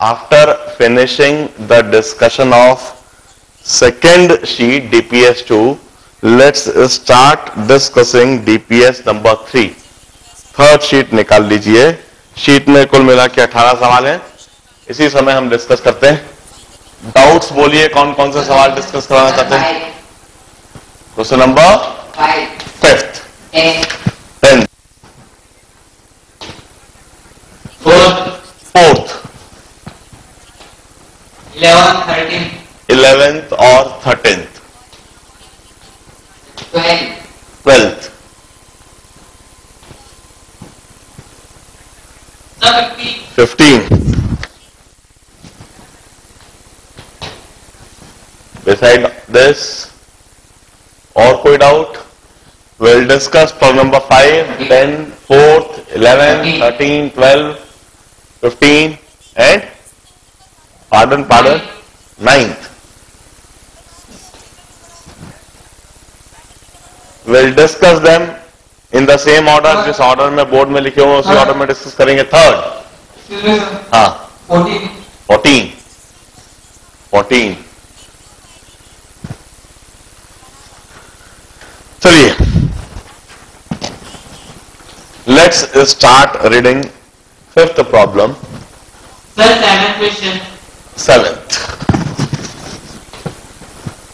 after finishing the discussion of second sheet DPS2, let's start discussing DPS number three third sheet निकाल लीजिए। Sheet में कुल मिला के 18 सवाल हैं। इसी समय हम डिस्कस करते हैं। डाउट्स बोलिए कौन कौन से सवाल डिस्कस कराना चाहते हैं? Question number fifth tenth fourth eleven thirteen eleventh और thirteenth twelfth fifteen fifteen beside this और कोई doubt we'll discuss problem number 5 10 4th 11 13 12 15 and pardon pardon? 9th we'll discuss them in the same order जिस order में board में लिखे हुए उसी order में डिस्कस करेंगे. थर्ड हाँ. फोर्टीन फोर्टीन फोर्टीन चलिए. Let's start reading fifth problem sir seven question seventh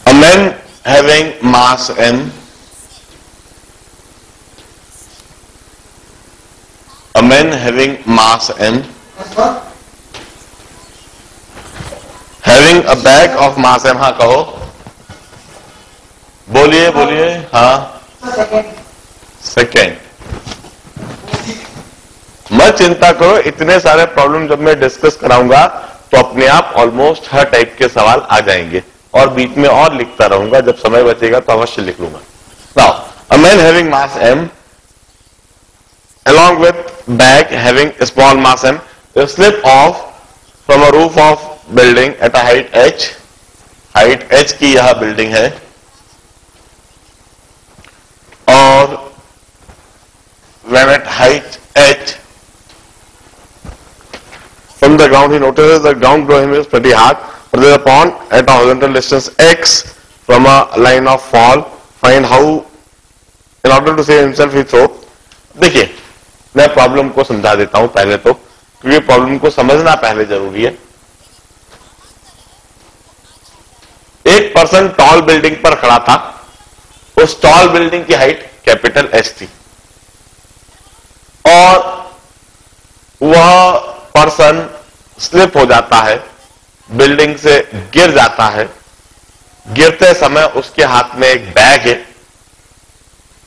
a man having mass m a man having mass m having a bag of mass m हाँ कहो बोलिए बोलिए हाँ second मत चिंता करो इतने सारे प्रॉब्लम जब मैं डिस्कस कराऊँगा तो अपने आप ऑलमोस्ट हर टाइप के सवाल आ जाएँगे और बीच में और लिखता रहूँगा। जब समय बचेगा तो अवश्य लिख लूँगा। Now a man having mass M along with bag having small mass M slip off from a roof of building at a height H height H की यह बिल्डिंग है, और when at height H from the ground he notices the ground below him is pretty hard but there is a pond at a horizontal distance x from a line of fall find how in order to save himself he throw देखिए मैं problem को समझा देता हूँ पहले तो क्योंकि problem को समझना पहले ज़रूरी है एक पर्सन टॉल बिल्डिंग पर खड़ा था उस टॉल बिल्डिंग की हाइट कैपिटल एच थी और पर्सन स्लिप हो जाता है बिल्डिंग से गिर जाता है। गिरते समय उसके हाथ में एक बैग है।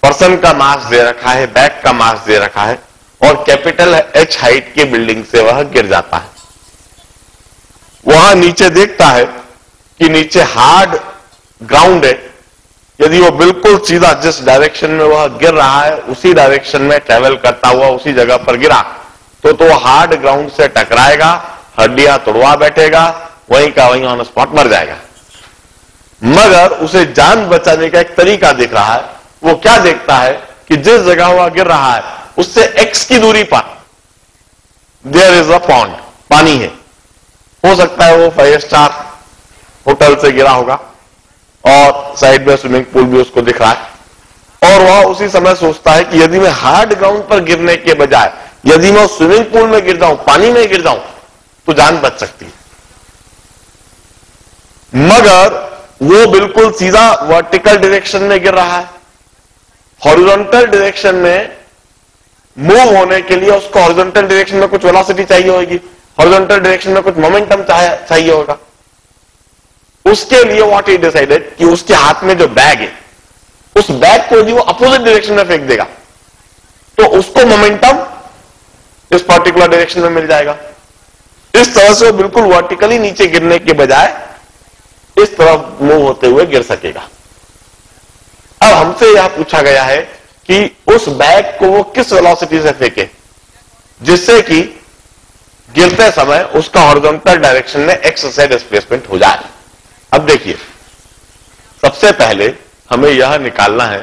पर्सन का मास दे रखा है बैग का मास दे रखा है और कैपिटल एच हाइट की बिल्डिंग से वह गिर जाता है। वहाँ नीचे देखता है कि नीचे हार्ड ग्राउंड है। यदि वो बिल्कुल सीधा जिस डायरेक्शन में वह गिर रहा है, उसी डायरेक्शन में ट्रेवल करता हुआ उसी जगह पर गिरा। तो तो हार्ड ग्राउंड से टकराएगा, हड्डियाँ तोड़वा बैठेगा, वहीं का वहीं ऑन स्पॉट मर जाएगा। मगर उसे जान बचाने का एक तरीका दिख रहा है, वो क्या देखता है कि जिस जगह वह गिर रहा है, उससे एक्स की दूरी पर। देयर इज़ अ पॉन्ड पानी है। हो सकता है वो फाइव स्टार होटल से गिरा होगा, और साइड में स्विमिंग पूल भी उसको दिख रहा है। और वह उसी समय सोचता है कि यदि मैं हार्ड ग्राउंड पर गिरने के बजाय यदि मैं स्विमिंग पूल में गिर जाऊँ, पानी में गिर जाऊँ तो जान बच सकती है। मगर वो बिल्कुल सीधा वर्टिकल डायरेक्शन में गिर रहा है। हॉरिजॉन्टल डायरेक्शन में मूव होने के लिए उसको हॉरिजॉन्टल डायरेक्शन में कुछ वेलोसिटी चाहिए होगी। हॉरिजॉन्टल डायरेक्शन में कुछ मोमेंटम चाहिए होगा। उसके लिए व्हाट ही डिसाइडेड कि उसके हाथ में जो बैग है, उस बैग को यदि वो अपोजिट डायरेक्शन में फेंक देगा। तो उसको मोमेंटम इस पर्टिकुलर डायरेक्शन में मिल जाएगा। इस तरह से वो बिल्कुल वर्टिकली नीचे गिरने के बजाय इस तरफ़ मूव होते हुए गिर सकेगा। अब हमसे यह पूछा गया है कि उस बैग को वो किस वेलोसिटी से फेंके, जिससे कि गिरते समय उसका हॉरिजॉन्टल डायरेक्शन में एक्स से डिस्प्लेसमेंट हो जाए। अब देखिए, सबसे पहले हमें यह निकालना है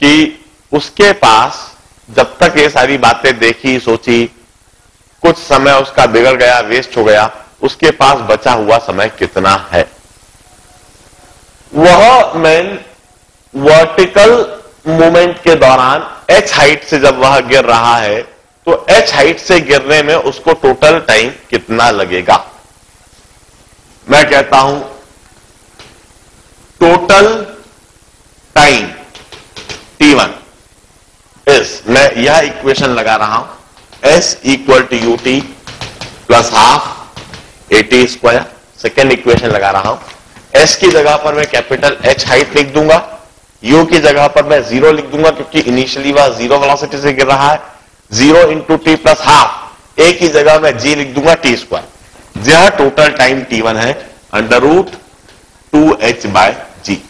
कि उसके पास जब तक ये सारी बातें देखी, सोची, कुछ समय उसका बिगड़ गया वेस्ट हो गया, उसके पास बचा हुआ समय कितना है? वह मैन वर्टिकल मूवमेंट के दौरान एच हाइट से जब वह गिर रहा है तो एच हाइट से गिरने में उसको टोटल टाइम कितना लगेगा? मैं कहता हूँ total time T one is मैं यह इक्वेशन लगा रहा हूँ। S equal to U T plus half A T square second equation लगा रहा हूँ। एस की जगह पर मैं कैपिटल एच हाइट लिख दूँगा। यू की जगह पर मैं ज़ीरो लिख दूँगा क्योंकि इनिशियली वह ज़ीरो वेलोसिटी से गिर रहा है। Zero into T plus half A की जगह मैं जी लिख दूँगा टी स्क्वायर जहाँ टोटल टाइम टी वन है। Under root two H by G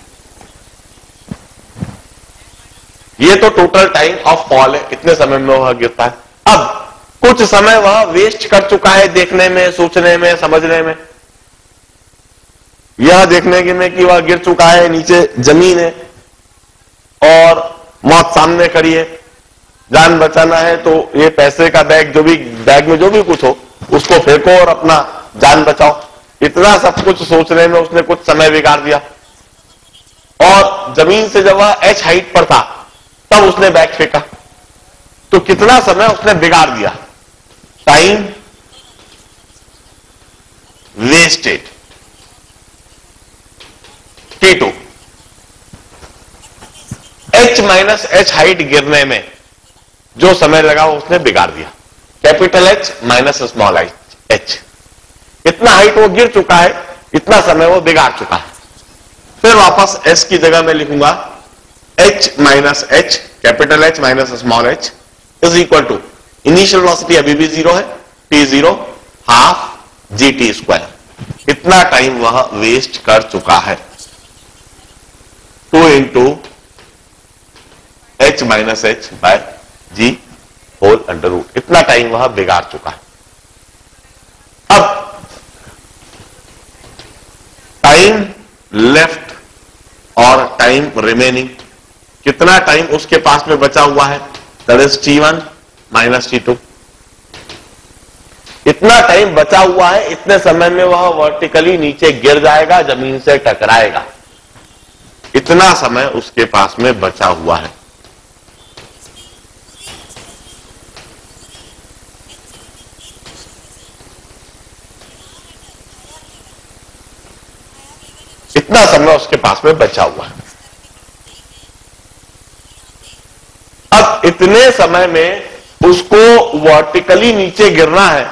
ये तो टोटल टाइम ऑफ़ फॉल है। इतने समय में वह गिरता है? अब, कुछ समय वह वेस्ट कर चुका है देखने में, सोचने में, समझने में। यह देखने के में कि वह गिर चुका है, नीचे ज़मीन है और मौत सामने खड़ी है। जान बचाना है तो ये पैसे का बैग, जो भी बैग में जो भी कुछ हो, उसको फेंको और अपना जान बचाओ। इतना सब कुछ सोचने में उसने कुछ समय बिगाड़ दिया। और ज़मीन से जब वह एच हाइट पर था तब उसने बैग फेंका। तो कितना समय उसने बिगाड़ दिया? Time wasted T two H minus H height गिरने में जो समय लगा उसने बिगाड़ दिया। Capital H minus small H इतना हाइट वो गिर चुका है, इतना समय वो बिगाड़ चुका है। फिर वापस एस की जगह में लिखूँगा H minus H capital H minus small H is equal to initial velocity अभी भी ज़ीरो है T zero half G T square इतना टाइम वह वेस्ट कर चुका है। Two into H minus H by G whole under root इतना time वह बिगाड़ चुका है। अब टाइम लेफ़्ट और टाइम रिमेनिंग कितना टाइम उसके पास में बचा हुआ है? That is T one minus T two इतना टाइम बचा हुआ है, इतने समय में वह वर्टिकली नीचे गिर जाएगा, ज़मीन से टकराएगा। इतना समय उसके पास में बचा हुआ है। इतना समय उसके पास में बचा हुआ है। अब इतने समय में उसको वर्टिकली नीचे गिरना है।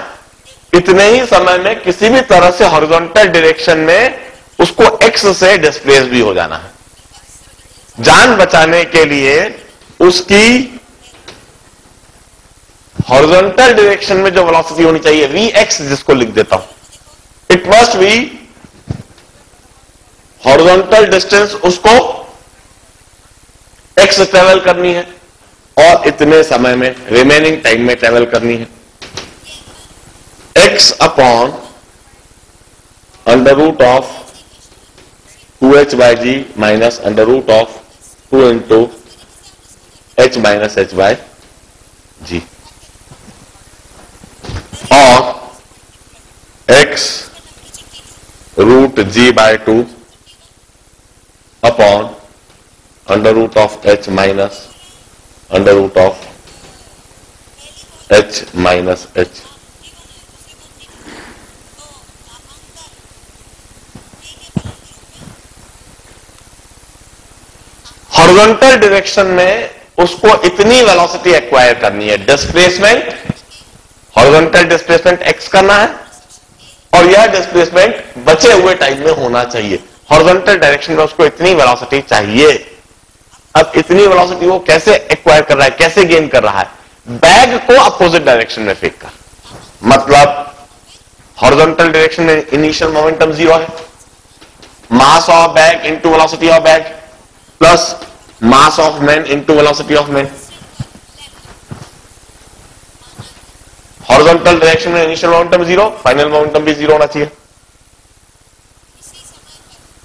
इतने ही समय में किसी भी तरह से हॉरिजॉन्टल डायरेक्शन में उसको एक्स से डिस्प्लेस भी हो जाना है। जान बचाने के लिए उसकी हॉरिजॉन्टल डायरेक्शन में जो वेलोसिटी होनी चाहिए वी एक्स जिसको लिख देता हूँ। It must be horizontal distance उसको एक्स ट्रेवल करनी है। और इतने समय में रिमेनिंग टाइम में ट्रेवल करनी है। X upon under root of two H by G minus under root of two into H minus H by G और X root G by two upon under root of H minus under root of h minus h. Horizontal direction में उसको इतनी velocity acquire करनी है। Displacement horizontal displacement X करना है और यह डिस्प्लेसमेंट बचे हुए टाइम में होना चाहिए। हॉरिजॉन्टल डायरेक्शन में उसको इतनी वेलोसिटी चाहिए। अब इतनी वेलोसिटी वो कैसे एक्वायर कर रहा है, कैसे गेन कर रहा है? बैग को अपोजिट डायरेक्शन में फेंक कर। मतलब हॉरिजॉन्टल डायरेक्शन में इनिशियल मोमेंटम ज़ीरो है। Mass of bag into velocity of bag plus mass of man into velocity of man horizontal direction में initial momentum zero final momentum भी ज़ीरो होना चाहिए।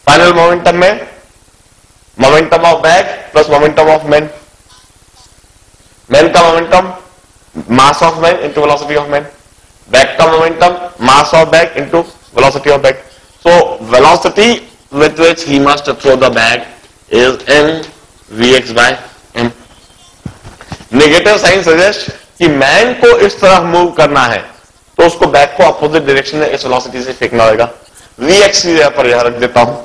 फाइनल मोमेंटम में momentum of bag plus momentum of man man का momentum mass of man into velocity of man bag का momentum mass of bag into velocity of bag so velocity with which he must throw the bag is N V X by M negative sign suggest कि man को इस तरह move करना है तो उसको bag को अपोजिट डायरेक्शन में इस वेलोसिटी से फेंकना होगा। वी एक्स पर यहाँ रख देता हूँ।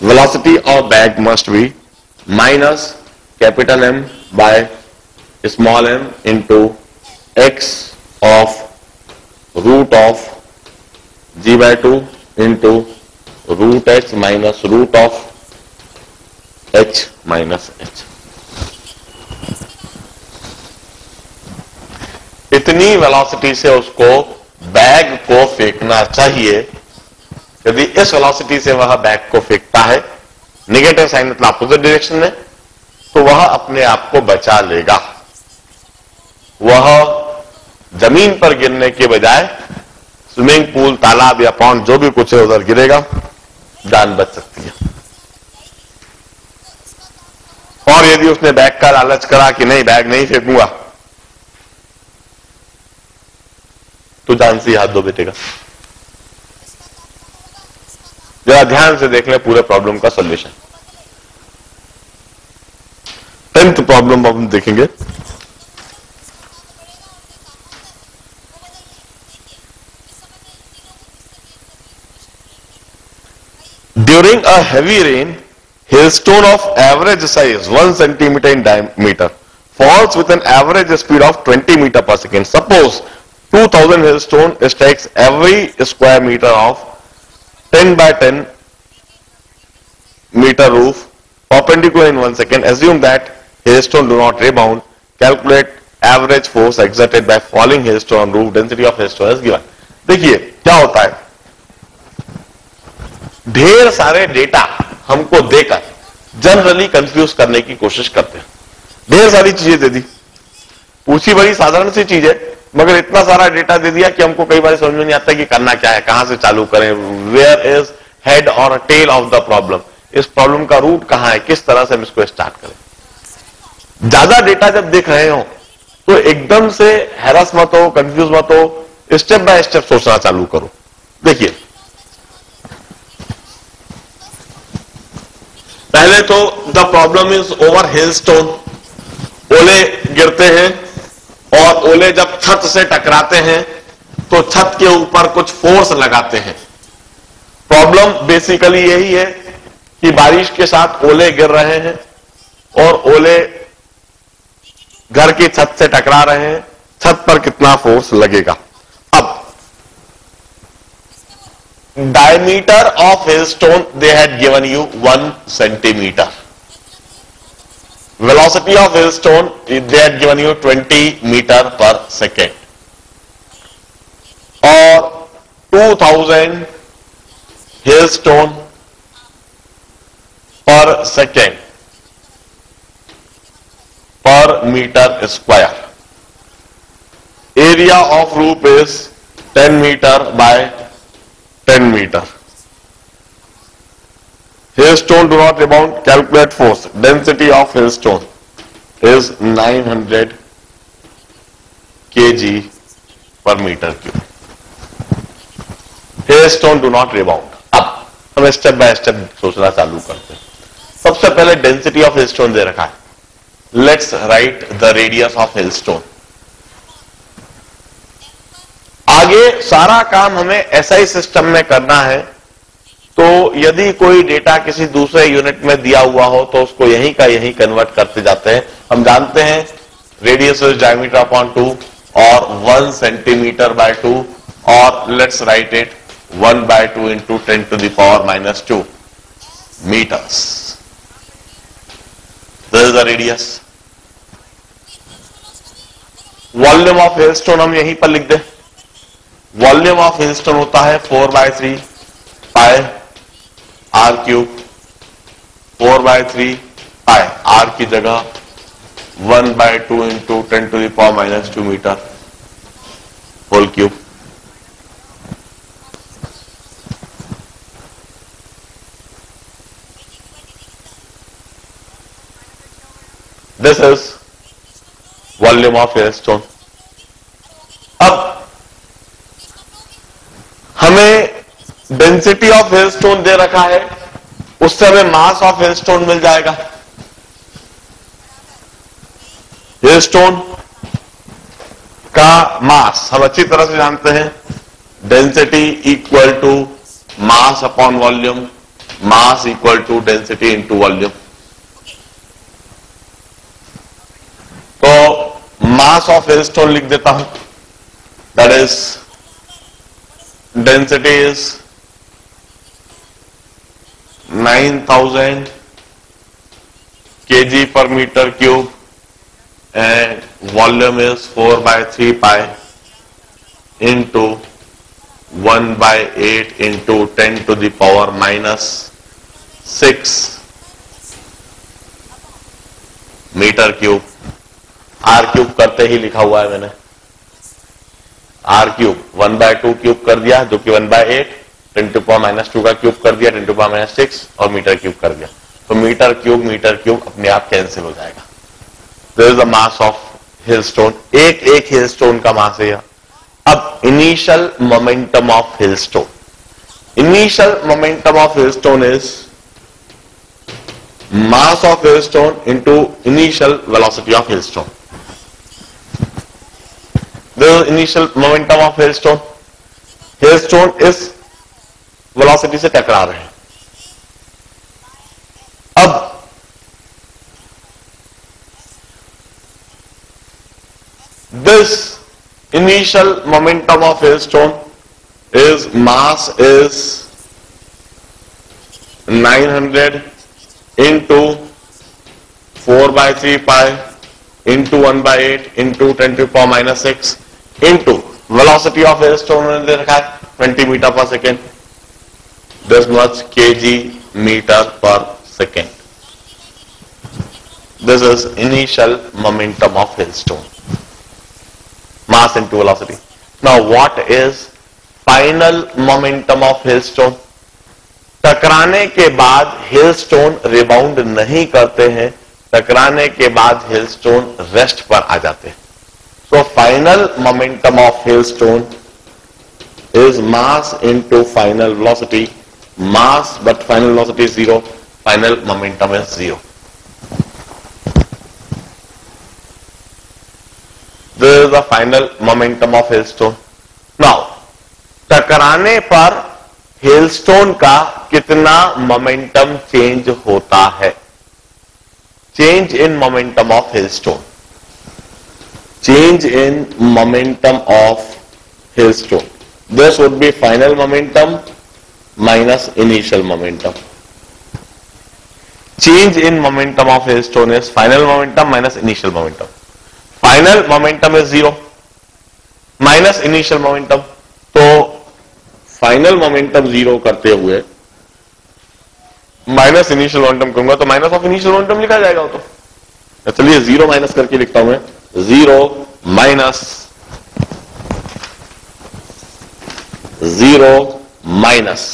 Velocity of bag must be minus capital M by small M into X of root of G by two into root X minus root of H minus H इतनी velocity से उसको bag को फेंकना चाहिए यदि इस वेलोसिटी से वह बैग को फेंकता है। निगेटिव साइन मतलब अपोजिट डायरेक्शन में तो वह अपने आप को बचा लेगा। वह ज़मीन पर गिरने के बजाय स्विमिंग पूल तालाब या पौंड जो भी कुछ है, उधर गिरेगा। जान बच सकती है। और यदि उसने बैग का लालच करा कि नहीं बैग नहीं फेंकूँगा तो जान से हाथ दो बेटे का। जरा ध्यान से देख ले पूरे प्रॉब्लम का सोल्यूशन टेंथ प्रॉब्लम हम देखेंगे. During a heavy rain hailstone of average size one centimetre in diameter falls with an average speed of twenty metre per second suppose two thousand hailstone strikes every square metre of 10 by 10 meter roof perpendicular in 1 second. Assume that hailstone do not rebound. Calculate average force exerted by falling hailstone on roof. Density of hailstone is given. देखिए क्या होता है ढेर सारे data हमको देकर generally confuse करने की कोशिश करते हैं ढेर सारी चीज़ें दे दी पूछी बड़ी साधारण सी चीज़ है मगर इतना सारा डेटा दे दिया कि हमको कई बार समझ में नहीं आता कि करना क्या है, कहाँ से चालू करें वेयर इज़ हेड और टेल ऑफ़ द प्रॉब्लम इस प्रॉब्लम का रूट कहाँ है, किस तरह से हम इसको स्टार्ट करें। ज़्यादा डेटा जब देख रहे हो तो एकदम से हैरस मत हो कंफ्यूज मत हो स्टेप बाय स्टेप सोचना चालू करो। देखिए, पहले तो the problem is over hailstone ओले गिरते हैं और ओले जब छत से टकराते हैं तो छत के ऊपर कुछ फोर्स लगाते हैं। प्रॉब्लम बेसिकली यही है कि बारिश के साथ ओले गिर रहे हैं और ओले घर की छत से टकरा रहे हैं। छत पर कितना फोर्स लगेगा? अब diameter of of hailstone, they had given you 1 centimeter velocity of hailstone they had given you 20 meter per second or 2000 hailstone per second per meter square area of roof is 10 meter by 10 meter. Hailstone do not rebound, calculate force. Density of hailstone is 900 kg per meter cube. Hailstone do not rebound. अब हम step by step सोचना चालू करते हैं सबसे पहले density of hailstone दे रखा है let's write the radius of hailstone आगे सारा काम हमें एसआई SI सिस्टम में करना है तो यदि कोई डेटा किसी दूसरे यूनिट में दिया हुआ हो तो उसको यहीं का यहीं कन्वर्ट करते जाते हैं। हम जानते हैं radius is diameter upon two और वन सेंटीमीटर बाय टू और let's write it one by two into ten to the power minus two metres this is the radius volume of hailstone हम यहीं पर लिख दें। वॉल्यूम ऑफ़ हिलस्टोन होता है four by three pi r cube, four by three pi r की जगह one by two into ten to the power minus two metre, whole cube. This is volume of hailstone अब density of hailstone दे रखा है, उससे हमें मास of hailstone मिल जाएगा। Hailstone का मास हम अच्छी तरह से जानते हैं density equal to mass upon volume mass equal to density into volume तो मास ऑफ़ हेलस्टोन लिख देता हूँ। That is density is 9000 kg per meter cube and volume is 4 by 3 pi into 1 by 8 into 10 to the power minus 6 metre cube R cube करते ही लिखा हुआ है मैंने R cube one by two cube कर दिया जो कि one by eight ten to power minus two का क्यूब कर दिया ten to power minus six और मीटर क्यूब कर दिया। तो मीटर क्यूब मीटर क्यूब अपने आप कैंसिल हो जाएगा। This is the mass of hailstone एक एक हिल स्टोन का मास है अब initial momentum of hailstone initial momentum of hailstone is mass of hailstone into initial velocity of hailstone. The initial momentum of hailstone. Hailstone इस velocity से टकरा रहे हैं। अब this initial momentum of hailstone is mass is 900 into four by three pi into one by eight into twenty for minus six into velocity of hailstone ने दे रखा है twenty metre per second this much kg meter per second this is initial momentum of hailstone mass into velocity now what is final momentum of hailstone टकराने के बाद हिल stone rebound नहीं करते हैं टकराने के बाद हिल स्टोन रेस्ट पर आ जाते हैं so final momentum of hailstone is mass into final velocity but final velocity is zero final momentum is zero this is the final momentum of hailstone now टकराने पर हेलस्टोन का कितना मोमेंटम चेंज होता है change in momentum of hailstone change in momentum of hailstone this would be final minus initial momentum change in momentum of hailstone is final momentum minus initial momentum final momentum is zero minus initial momentum तो final momentum zero करते हुए minus initial momentum करूँगा तो minus of initial momentum लिखा जाएगा तो। चलिए zero minus करके लिखता हूँ मैं। ज़ीरो माइनस ज़ीरो माइनस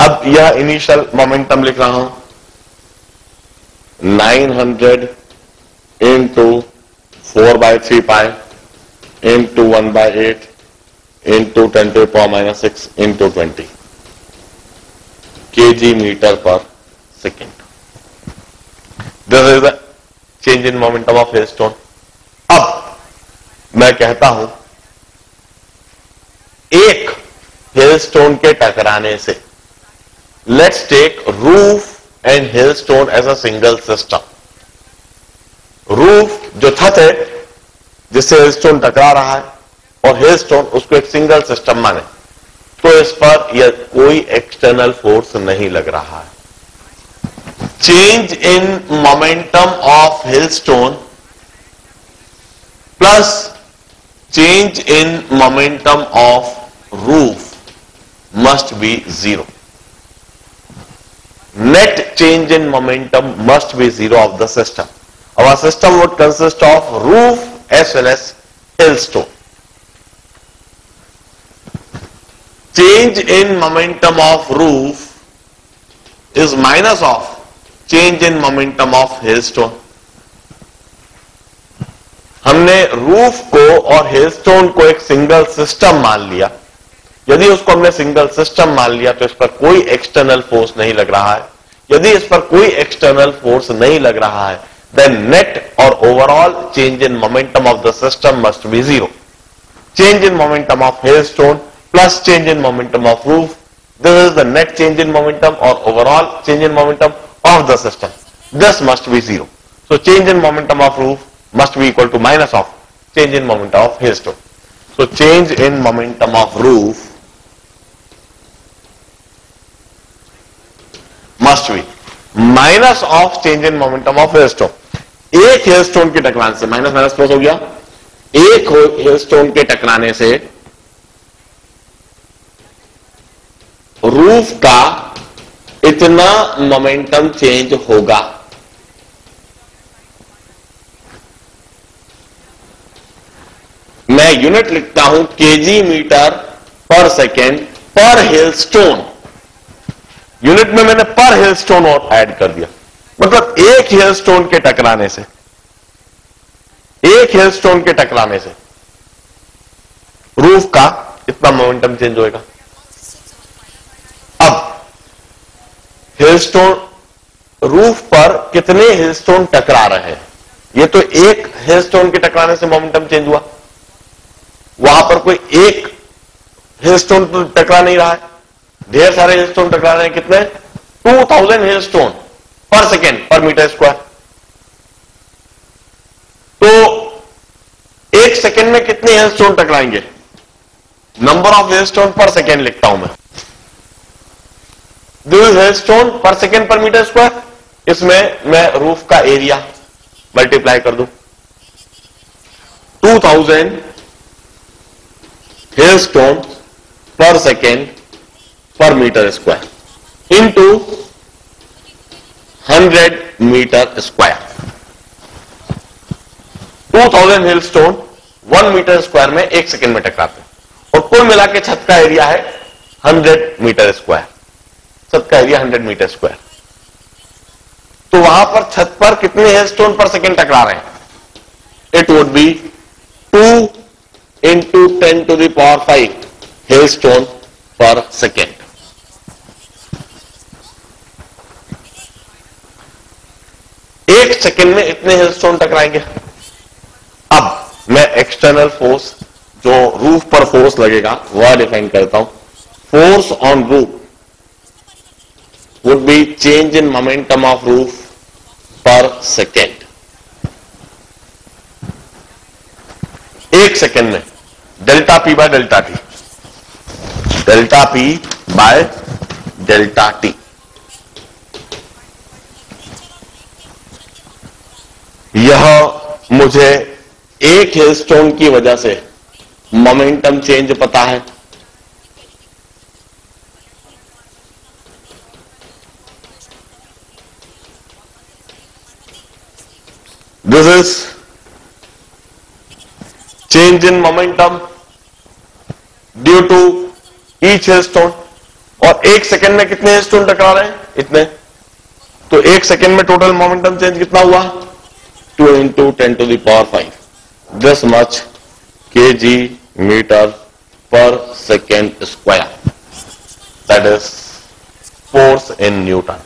अब यह इनिशियल मोमेंटम लिख रहा हूँ। 900 hundred into four by three pi to one by eight into twenty power minus six into twenty K G metre per second this is the change in momentum of hailstone मैं कहता हूँ, एक hailstone के टकराने से let's take roof and hailstone as a single system roof जो छत है, जिससे हेलस्टोन टकरा रहा है, और हेलस्टोन उसको एक सिंगल सिस्टम माने। तो इस पर यह कोई एक्सटर्नल फोर्स नहीं लग रहा है। Change in momentum of hailstone plus change in momentum of roof must be zero. Net change in momentum must be zero of the system. Our system would consist of roof as well as hailstone. Change in momentum of roof is minus of change in momentum of hailstone. हमने roof को और hailstone को एक single system मान लिया। यदि उसको हमने सिंगल सिस्टम मान लिया तो इस पर कोई एक्सटर्नल फोर्स नहीं लग रहा है। यदि इस पर कोई एक्सटर्नल फोर्स नहीं लग रहा है देन नेट और overall change in momentum of the system must be zero change in momentum of hailstone plus change in momentum of roof this is the net change in momentum और overall change in momentum of the system this must be zero so change in momentum of roof must be equal to minus of change in momentum of hailstone. So change in momentum of roof must be minus of change in momentum of hailstone. एक hailstone के टकराने से minus minus plus हो गया एक hailstone के टकराने से रूफ का इतना मोमेंटम चेंज होगा मैं यूनिट लिखता हूँ KG metre per second per hailstone unit में मैंने पर हिल स्टोन और ऐड कर दिया। मतलब एक हिल स्टोन के टकराने से। एक हिल स्टोन के टकराने से। रूफ का इतना मोमेंटम चेंज होएगा। अब हिलस्टोन रूफ पर कितने हिलस्टोन टकरा रहे हैं? ये तो एक हिलस्टोन के टकराने से मोमेंटम चेंज हुआ। वहाँ पर कोई एक हिलस्टोन तो टकरा नहीं रहा है। ढेर सारे हिलस्टोन टकरा रहे हैं। कितने? Two 2000 hailstone per second per metre square तो एक सेकेंड में कितने hailstone टकराएँगे? Number of hailstone per second लिखता हूँ मैं। This hailstone per second per metre square इसमें मैं रूफ का एरिया मल्टीप्लाई कर दूँ। 2000 hailstone per second per meter square into 100 meter square. 2000 hailstone 1 metre square में एक सेकेंड में टकराते हैं। और कुल मिला के छत का एरिया है 100 मीटर स्क्वायर छत का एरिया 100 मीटर स्क्वायर तो वहाँ पर छत पर कितने हेलस्टोन पर सेकेंड टकरा रहे हैं? It would be two into 10 to the power 5 hailstone per second. एक सेकेंड में इतने हिलस्टोन टकराएँगे। अब मैं एक्सटर्नल फोर्स जो रूफ पर फोर्स लगेगा, वह डिफाइन करता हूँ। Force on roof would be change in momentum of roof per second एक सेकेंड में। Delta P by delta T delta P by delta T यह मुझे एक हिलस्टोन की वजह से मोमेंटम चेंज पता है। This is change in momentum due to each hailstone और एक सेकेंड में कितने हेलस्टोन टकरा रहे हैं? इतने। तो एक सेकेंड में टोटल मोमेंटम चेंज कितना हुआ? Two into ten to the power five this much K G metre per second square that is force in newton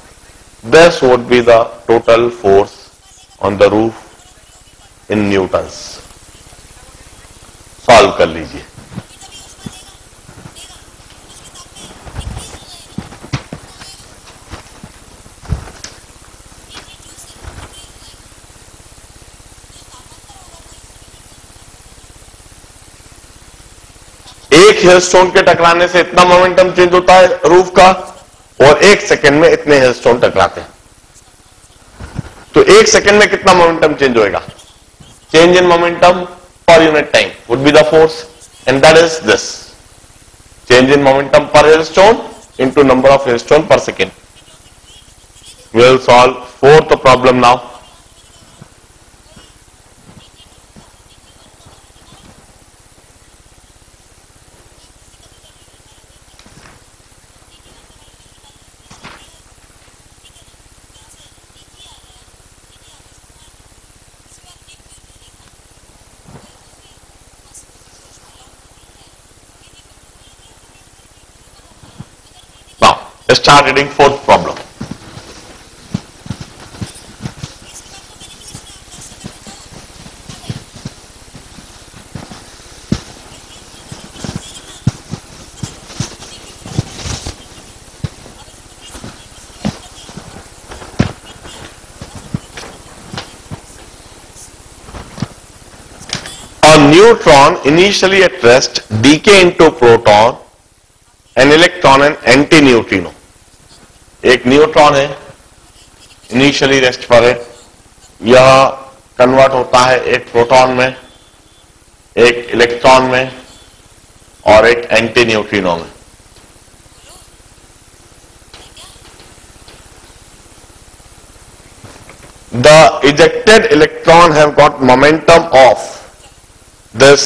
this would be the total force on the roof in newtons solve कर लीजिए। एक hailstone के टकराने से इतना momentum change होता है roof का, और एक सेकंड में इतने हेलस्टोन टकराते हैं। तो एक सेकंड में कितना मोमेंटम चेंज होएगा? Change in momentum per unit time would be the force and that is this change in momentum per hailstone into number of hailstone per second. We will solve fourth problem now. Start reading fourth problem. A neutron initially at rest decay into proton, an electron and antineutrino. एक neutron है, initially rest पर है। यह convert होता है एक proton में, एक इलेक्ट्रॉन में और एक एंटी न्यूट्रीनो में। The ejected electron have got momentum of this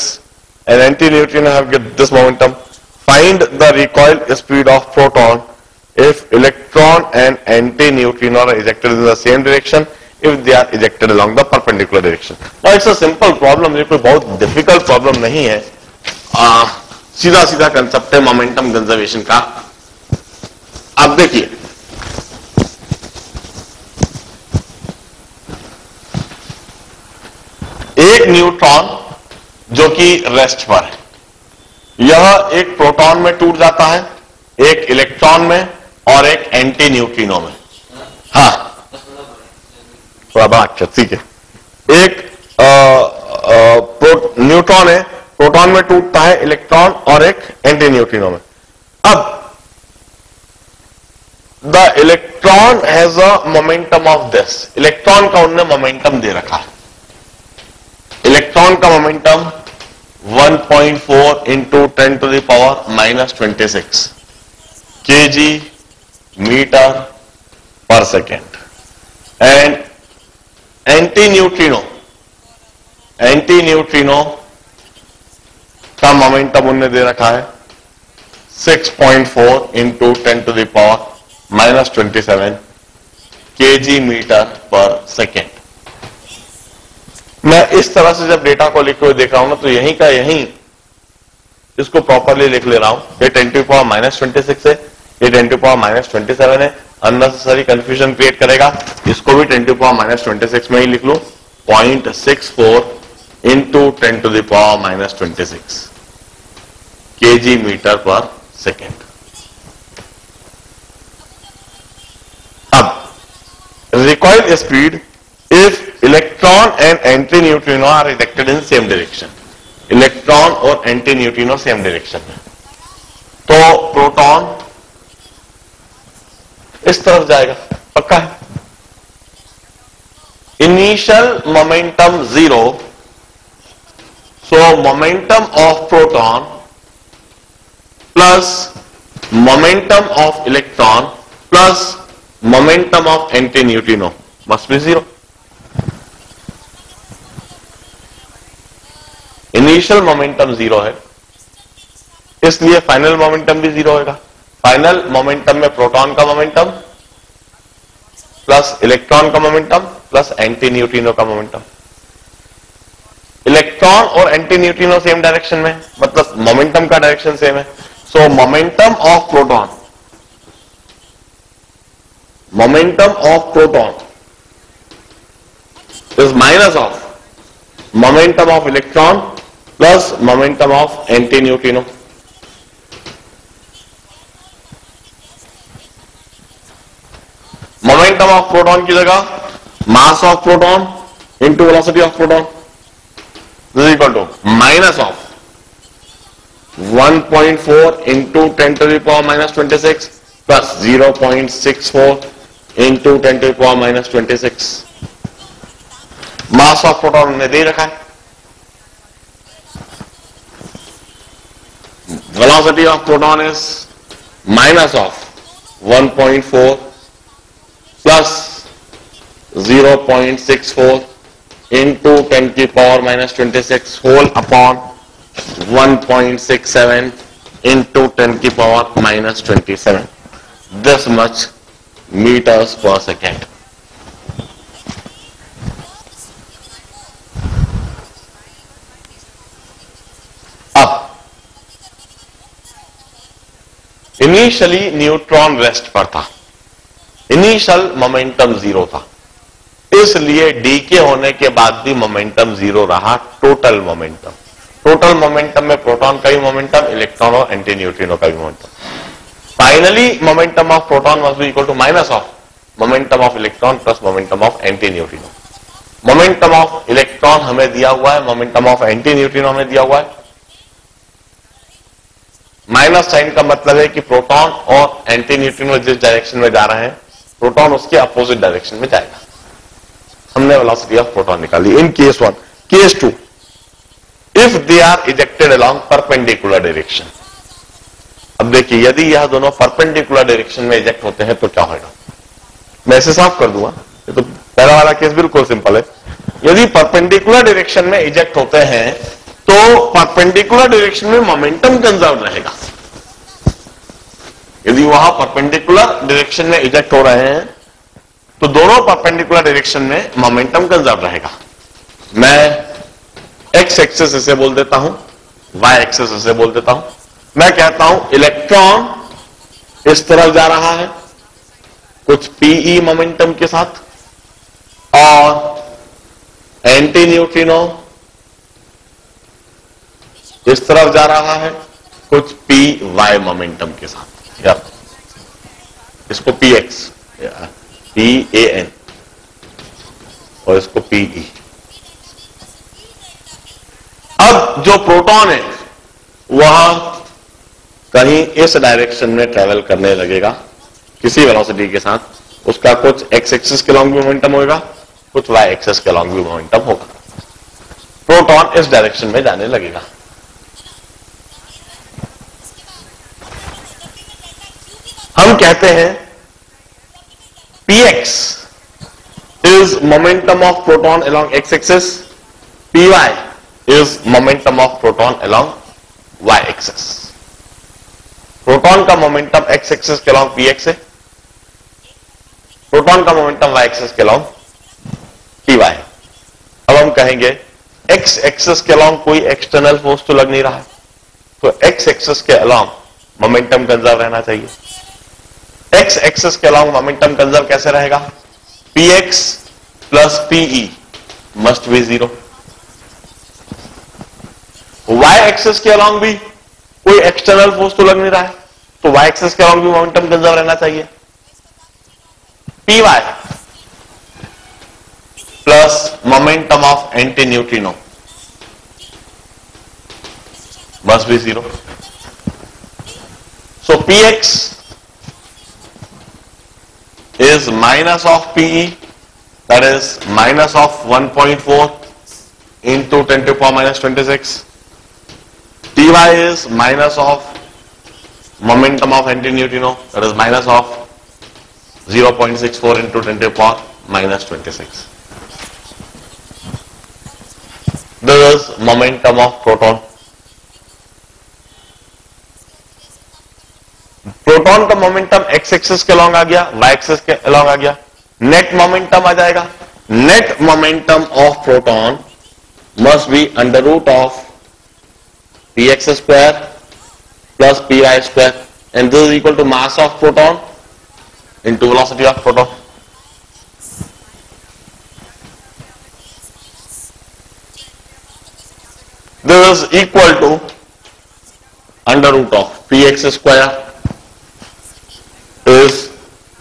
and antineutrino have get this momentum find the recoil speed of proton if electron and antineutrino are ejected in the same direction if they are ejected along the perpendicular direction now it's a simple problem ये कोई बहुत difficult problem है आ, सीधा सीधा concept है momentum conservation का अब देखिए एक न्यूट्रॉन जो कि रेस्ट पर है यह एक प्रोटॉन में टूट जाता है एक इलेक्ट्रॉन में और एक एंटी न्यूट्रिनो में हाँ। थोड़ा बड़ा अक्षर ठीक है। एक न्यूट्रॉन है, प्रोटॉन में टूटता है इलेक्ट्रॉन और एक एंटी न्यूट्रिनो में अब, the electron has a momentum of this. Electron का उनने मोमेंटम दे रखा है। इलेक्ट्रॉन का momentum 1.4 point four into ten to the power minus twenty six K G metre per second. And antineutrino antineutrino का momentum उनने दे रखा है। 6.4 point four into ten to the power minus twenty seven K G metre पर second मैं इस तरह से जब डेटा को लिखे हुए देख रहा हूँ ना तो यहीं का यहीं इसको प्रॉपरली लिख ले रहा हूँ। ये ten to power minus twenty six है। ये ten to power minus twenty seven है। अननेसेसरी कंफ्यूजन क्रिएट करेगा। इसको भी ten to power minus twenty six में ही लिख लो। Point six four into ten to the power minus twenty six K G metre per second अब recoil speed if electron and antineutrino are ejected in same direction. Electron और anti neutrino same direction में तो proton इस तरफ़ जाएगा। पक्का है? Initial momentum zero so momentum of proton plus momentum of electron plus momentum of anti neutrino must be zero initial momentum zero है। इसलिए फाइनल मोमेंटम भी ज़ीरो होगा फाइनल मोमेंटम में प्रोटॉन का मोमेंटम प्लस इलेक्ट्रॉन का momentum plus anti neutrino का momentum electron और anti neutrino same direction में मतलब मोमेंटम का डायरेक्शन सेम है. So momentum of proton momentum of proton is minus of momentum of electron plus momentum of antineutrino. Momentum of proton की जगह mass of proton into velocity of proton is equal to minus of 1.4 point four into ten to the power minus twenty six plus zero point six four into ten to the power minus twenty six mass of proton ने दे रखा है। Velocity of proton is minus of 1.4 point four plus 0.64 point six four into ten की power minus twenty six whole upon one point six seven into ten की power minus twenty seven this much meters पर second अब initially neutron rest पर था. Initial momentum zero था। इसलिए DK होने के बाद भी मोमेंटम ज़ीरो रहा टोटल मोमेंटम टोटल मोमेंटम में प्रोटॉन का भी मोमेंटम इलेक्ट्रॉन और एंटी न्यूट्रिनो का भी momentum finally momentum of proton must be equal to minus of momentum of electron plus momentum of anti neutrino momentum of electron हमें दिया हुआ है मोमेंटम ऑफ़ एंटी न्यूट्रिनो हमें दिया हुआ है। माइनस साइन का मतलब है कि प्रोटॉन और एंटी न्यूट्रिनो जिस डायरेक्शन में जा रहे हैं प्रोटॉन उसके अपोजिट डायरेक्शन में जाएगा। हमने वेलोसिटी ऑफ़ प्रोटॉन निकाली। In case one case two if they are ejected along perpendicular direction अब देखिए, यदि यह दोनों परपेंडिकुलर डायरेक्शन में इजेक्ट होते हैं तो क्या होगा मैं इसे साफ़ कर दूँगा। ये तो पहला वाला केस बिल्कुल सिंपल है। यदि परपेंडिकुलर डायरेक्शन में इजेक्ट होते हैं तो परपेंडिकुलर डायरेक्शन में मोमेंटम कंजर्व रहेगा। यदि वहाँ परपेंडिकुलर डायरेक्शन में इजेक्ट हो रहे हैं तो दोनों परपेंडिकुलर डायरेक्शन में मोमेंटम कंजर्व रहेगा। मैं एक्स एक्सेस इसे बोल देता हूँ वाई एक्सेस इसे बोल देता हूँ। मैं कहता हूँ इलेक्ट्रॉन इस तरफ़ जा रहा है, कुछ पीई मोमेंटम के साथ, और एंटी न्यूट्रिनो इस तरफ़ जा रहा है, कुछ पी वाई मोमेंटम के साथ। या इसको P X P A N और इसको पीई अब जो प्रोटॉन है, वह कहीं इस डायरेक्शन में ट्रेवल करने लगेगा, किसी वेलोसिटी के साथ, उसका कुछ एक्स एक्सिस के लॉन्ग मोमेंटम होगा कुछ वाई एक्सिस के लॉन्ग भी मोमेंटम होगा। प्रोटॉन इस डायरेक्शन में जाने लगेगा। हम कहते हैं px is momentum of proton along x axis. Py is momentum of proton along y axis. Proton का मोमेंटम x एक्सिस के अलॉन्ग px है। प्रोटॉन का मोमेंटम y एक्सिस के अलॉन्ग py है। अब हम कहेंगे, x एक्सिस के अलॉन्ग कोई एक्सटर्नल फोर्स तो लग नहीं रहा। है तो x एक्सिस के अलॉन्ग मोमेंटम कंजर्व रहना चाहिए। X एक्सेस के अलॉन्ग मोमेंटम कंजर्व कैसे रहेगा? P X plus PE must be zero Y axis के अलॉन्ग भी कोई एक्सटर्नल फोर्स तो लग नहीं रहा है तो वाई एक्सेस के अलॉन्ग भी मोमेंटम कंजर्व रहना चाहिए। P Y plus momentum of anti neutrino must be zero so px is minus of PE, that is minus of 1.4 into 10 to the power minus 26. Ty is minus of momentum of antineutrino, that is minus of 0.64 into 10 to the power minus 26. This is momentum of proton. Proton का momentum X axis के along आ गया Y axis के along आ गया। Net momentum आ जाएगा। Net momentum of proton must be under root of P X square plus P Y square and this is equal to mass of proton into velocity of proton this is equal to under root of px square. Is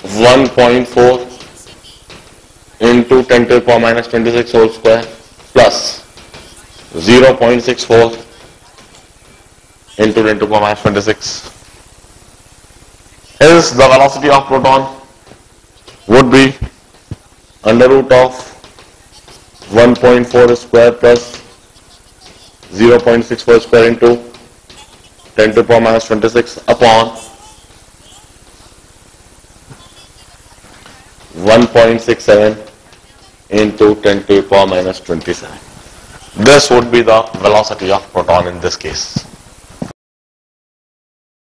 1.4 into 10 to the power minus 26 whole square plus 0.64 into 10 to the power minus 26. is the velocity of proton would be under root of 1.4 square plus 0.64 square into 10 to the power minus 26 upon 1.67 into 10 to the power minus 27. This would be the velocity of proton in this case.